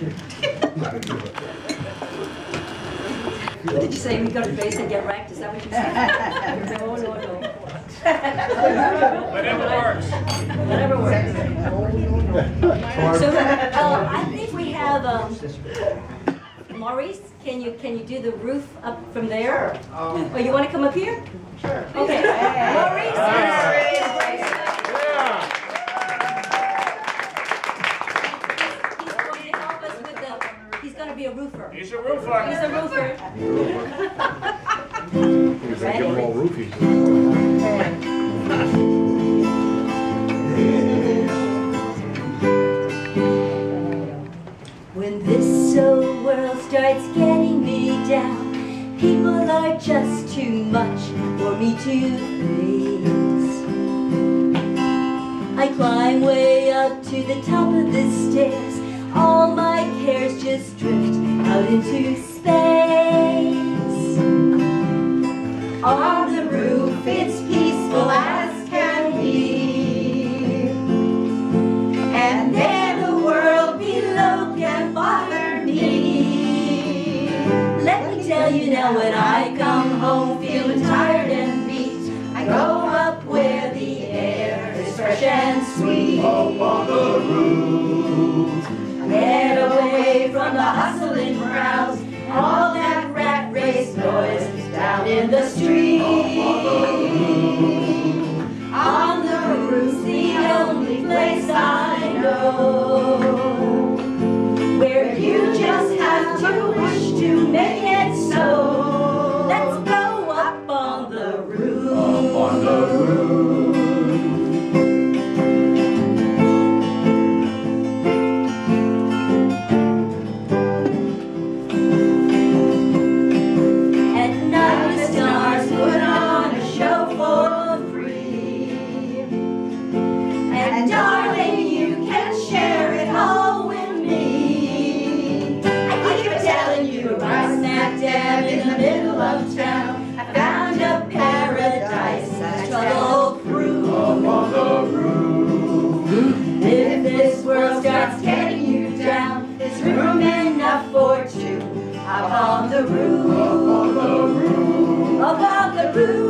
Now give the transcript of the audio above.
Did you say we go to base and get wrecked? Is that what you said? No, no, no. Whatever works. Whatever works. So, uh, I think we have, um, Maurice, can you, can you do the roof up from there? Oh, you want to come up here? Sure. Okay. Maurice. He's going to be a roofer. He's a roofer. He's a roofer. Because I give them all roofies. When this old world starts getting me down, people are just too much for me to face. I climb way up to the top of the stairs, into space. On the roof, it's peaceful as can be. And then the world below can bother me. Let me tell you now, when I come home feeling tired and beat, I go up where the air is fresh and sweet. Up on the roof. Get away from the hustle what's getting you down. There's room enough for two. Up on the roof. Up on the roof. Up on the roof.